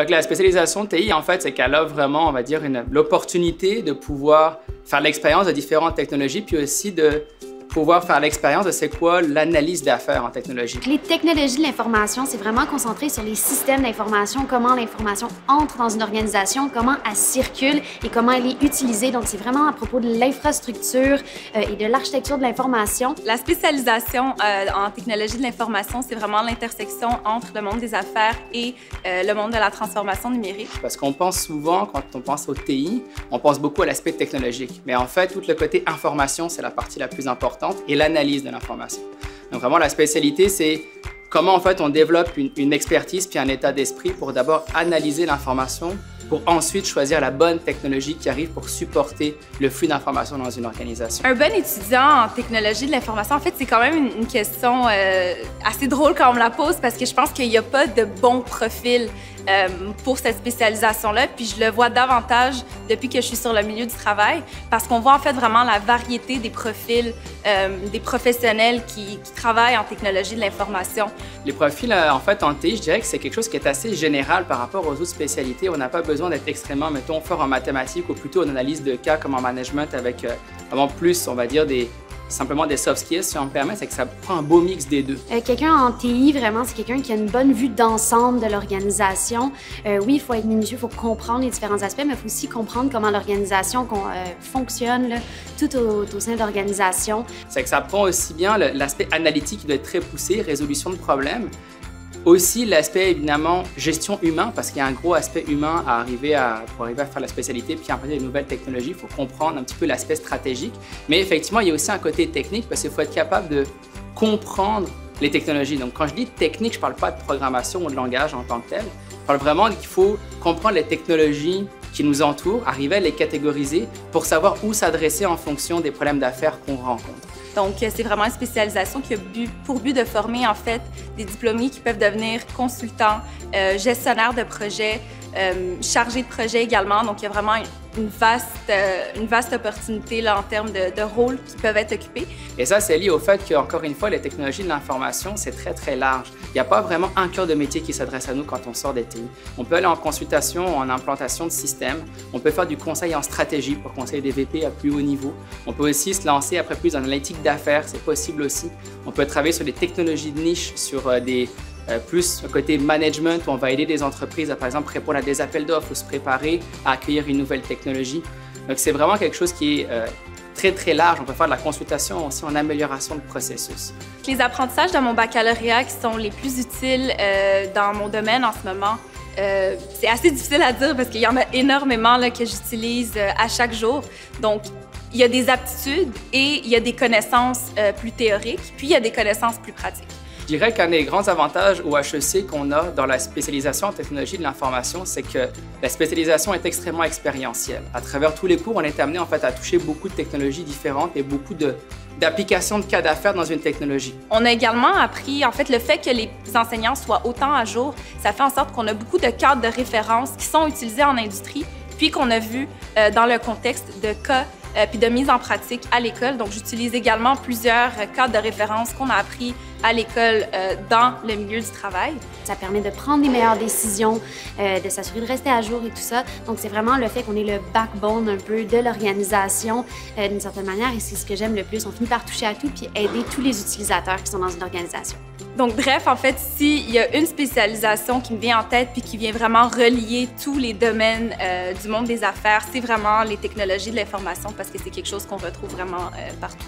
Donc la spécialisation TI, en fait, c'est qu'elle a vraiment, on va dire, l'opportunité de pouvoir faire l'expérience de différentes technologies, puis aussi de pouvoir faire l'expérience de c'est quoi l'analyse d'affaires en technologie. Les technologies de l'information, c'est vraiment concentré sur les systèmes d'information, comment l'information entre dans une organisation, comment elle circule et comment elle est utilisée. Donc, c'est vraiment à propos de l'infrastructure euh, et de l'architecture de l'information. La spécialisation euh, en technologie de l'information, c'est vraiment l'intersection entre le monde des affaires et euh, le monde de la transformation numérique. Parce qu'on pense souvent, quand on pense au TI, on pense beaucoup à l'aspect technologique. Mais en fait, tout le côté information, c'est la partie la plus importante et l'analyse de l'information. Donc vraiment, la spécialité, c'est comment en fait on développe une, expertise puis un état d'esprit pour d'abord analyser l'information pour ensuite choisir la bonne technologie qui arrive pour supporter le flux d'informations dans une organisation. Un bon étudiant en technologie de l'information, en fait, c'est quand même une, question euh, assez drôle quand on me la pose parce que je pense qu'il n'y a pas de bon profil euh, pour cette spécialisation-là. Puis je le vois davantage depuis que je suis sur le milieu du travail parce qu'on voit en fait vraiment la variété des profils euh, des professionnels qui, travaillent en technologie de l'information. Les profils en fait en TI, je dirais que c'est quelque chose qui est assez général par rapport aux autres spécialités. On n'a pas besoin d'être extrêmement, mettons, fort en mathématiques ou plutôt en analyse de cas comme en management avec euh, vraiment plus, on va dire, des, simplement des soft skills, si on me permet, c'est que ça prend un beau mix des deux. Euh, quelqu'un en TI, vraiment, c'est quelqu'un qui a une bonne vue d'ensemble de l'organisation. Euh, oui, il faut être minutieux, il faut comprendre les différents aspects, mais il faut aussi comprendre comment l'organisation fonctionne tout au, au, sein de l'organisation. C'est que ça prend aussi bien l'aspect analytique qui doit être très poussé, résolution de problèmes, aussi l'aspect évidemment gestion humain, parce qu'il y a un gros aspect humain à arriver à, pour arriver à faire la spécialité, puis après des nouvelles technologies, il faut comprendre un petit peu l'aspect stratégique. Mais effectivement, il y a aussi un côté technique, parce qu'il faut être capable de comprendre les technologies. Donc quand je dis technique, je ne parle pas de programmation ou de langage en tant que tel. Je parle vraiment qu'il faut comprendre les technologies qui nous entourent, arriver à les catégoriser pour savoir où s'adresser en fonction des problèmes d'affaires qu'on rencontre. Donc, euh, c'est vraiment une spécialisation qui a pour but de former en fait des diplômés qui peuvent devenir consultants, euh, gestionnaires de projets, euh, chargés de projets également. Donc, il y a vraiment une vaste, euh, une vaste opportunité là, en termes de, de rôles qui peuvent être occupés. Et ça, c'est lié au fait qu'encore une fois, les technologies de l'information, c'est très, très large. Il n'y a pas vraiment un cœur de métier qui s'adresse à nous quand on sort des TI. On peut aller en consultation, en implantation de systèmes. On peut faire du conseil en stratégie pour conseiller des VP à plus haut niveau. On peut aussi se lancer après plus dans l'analytique d'affaires, c'est possible aussi. On peut travailler sur des technologies de niche, sur euh, des euh, plus un côté management où on va aider des entreprises à, par exemple, répondre à des appels d'offres ou se préparer à accueillir une nouvelle technologie. Donc, c'est vraiment quelque chose qui est euh, très, très large. On peut faire de la consultation aussi en amélioration de processus. Les apprentissages de mon baccalauréat qui sont les plus utiles euh, dans mon domaine en ce moment, c'est assez difficile à dire parce qu'il y en a énormément que j'utilise à chaque jour. Donc, il y a des aptitudes et il y a des connaissances plus théoriques, puis il y a des connaissances plus pratiques. Je dirais qu'un des grands avantages au HEC qu'on a dans la spécialisation en technologie de l'information, c'est que la spécialisation est extrêmement expérientielle. À travers tous les cours, on est amené en fait à toucher beaucoup de technologies différentes et beaucoup de d'applications de cas d'affaires dans une technologie. On a également appris, en fait, le fait que les enseignants soient autant à jour, ça fait en sorte qu'on a beaucoup de cadres de référence qui sont utilisés en industrie, puis qu'on a vu euh, dans le contexte de cas euh, puis de mise en pratique à l'école. Donc, j'utilise également plusieurs cadres de référence qu'on a appris à l'école euh, dans le milieu du travail. Ça permet de prendre les meilleures décisions, euh, de s'assurer de rester à jour et tout ça. Donc, c'est vraiment le fait qu'on est le backbone un peu de l'organisation euh, d'une certaine manière et c'est ce que j'aime le plus. On finit par toucher à tout puis aider tous les utilisateurs qui sont dans une organisation. Donc, bref, en fait, s'il y a une spécialisation qui me vient en tête puis qui vient vraiment relier tous les domaines du monde des affaires, c'est vraiment les technologies de l'information parce que c'est quelque chose qu'on retrouve vraiment partout.